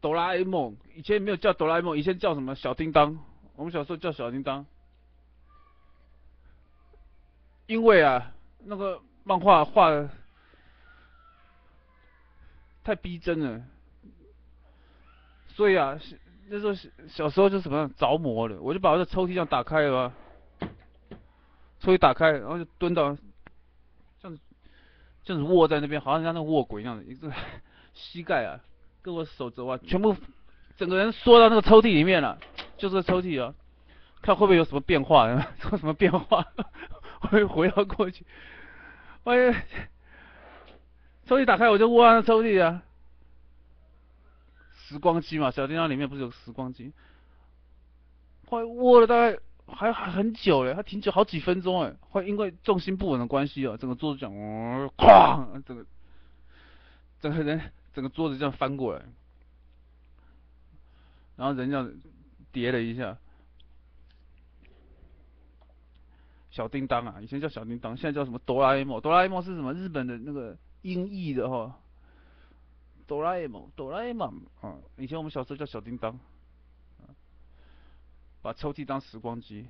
哆啦 A 梦，以前没有叫哆啦 A 梦，以前叫什么小叮当，我们小时候叫小叮当，因为啊，那个漫画画的太逼真了，所以啊，那时候小时候就什么着魔了，我就把我的抽屉这样打开了，抽屉打开，然后就蹲到，这样子，这样子卧在那边，好像像那卧轨一样的，一个 膝盖啊，跟我手肘啊，全部整个人缩到那个抽屉里面了，就是个抽屉啊，看会不会有什么变化，有什么变化，会回到过去，哎呀，抽屉打开我就窝在抽屉啊。时光机嘛，小叮当里面不是有时光机？快握了大概还还很久嘞，还挺久，好几分钟哎。会因为重心不稳的关系哦，整个桌子这样，哐，整个整个人整个桌子这样翻过来，然后人这样叠了一下。小叮当啊，以前叫小叮当，现在叫什么哆啦 A 梦？哆啦 A 梦是什么？日本的那个音译的哈。哆啦 A 梦，哆啦 A 梦，啊，以前我们小时候叫小叮当，把抽屉当时光机。